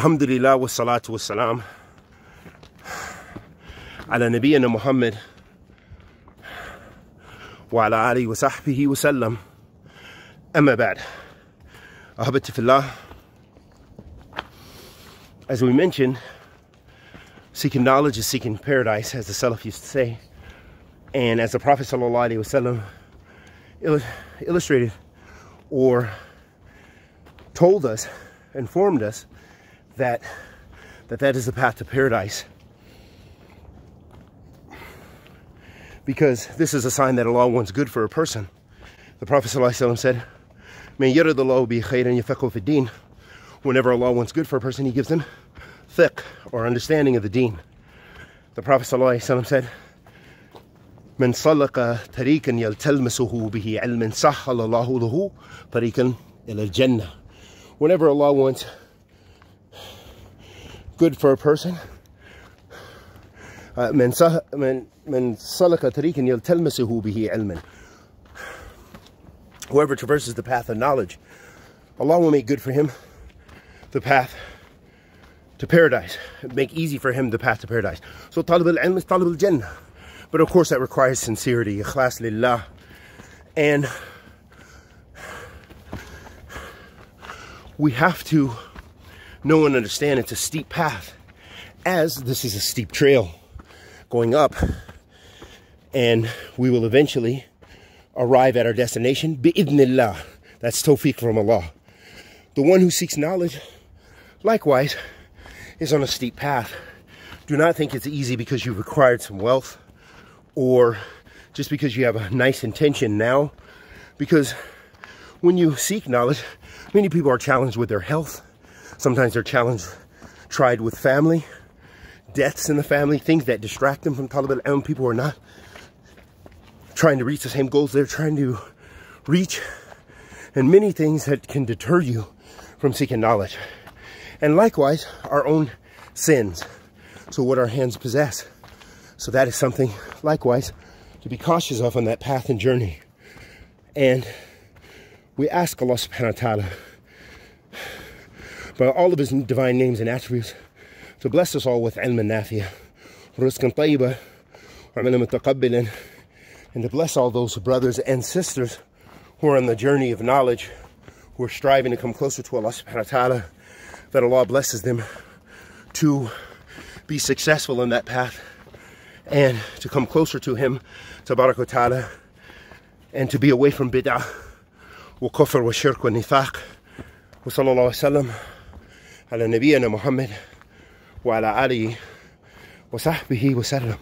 الحمد لله والصلاة والسلام على نبينا محمد وعلى آله وصحبه وسلم أما بعد أحبتي في الله As we mentioned, seeking knowledge is seeking paradise, as the Salaf used to say. And as the Prophet ﷺ illustrated or told us, informed us, that that that is the path to paradise. Because this is a sign that Allah wants good for a person. The Prophet ﷺ said, "May yuridallahu bi be and. Whenever Allah wants good for a person, He gives them fiqh or understanding of the Deen. The Prophet ﷺ said, من سلك طريقا يلتمسه به علما سهل الله له طريقا إلى الجنة. Whenever Allah wants good for a person, من من من سلك طريقا يلتمسه به علما. Whoever traverses the path of knowledge, Allah will make good for him the path to paradise. Make easy for him the path to paradise. So talib al-ilm is talib al-jannah. But of course that requires sincerity, ikhlas lillah. And we have to know one understand it's a steep path as this is a steep trail going up and we will eventually arrive at our destination bi'idnillah that's tawfiq from Allah the one who seeks knowledge likewise, is on a steep path. Do not think it's easy because you've acquired some wealth or just because you have a nice intention now. Because when you seek knowledge, many people are challenged with their health. Sometimes they're challenged, tried with family, deaths in the family, things that distract them from Talib and People who are not trying to reach the same goals they're trying to reach. And many things that can deter you from seeking knowledge and likewise our own sins. So what our hands possess. So that is something likewise to be cautious of on that path and journey. And we ask Allah subhanahu wa ta'ala by all of his divine names and attributes. To bless us all with ilm nafiya, rizqan tayyiba, mutaqabbilan, and to bless all those brothers and sisters who are on the journey of knowledge, who are striving to come closer to Allah subhanahu wa ta'ala, that Allah blesses them to be successful in that path and to come closer to Him, Tabarak wa Ta'ala, and to be away from bid'ah, wa kufr, wa shirk, wa nifaq. Wa sallallahu wasallam ala nabiyyina Muhammad wa ala alihi wa sahbihi wa sallam.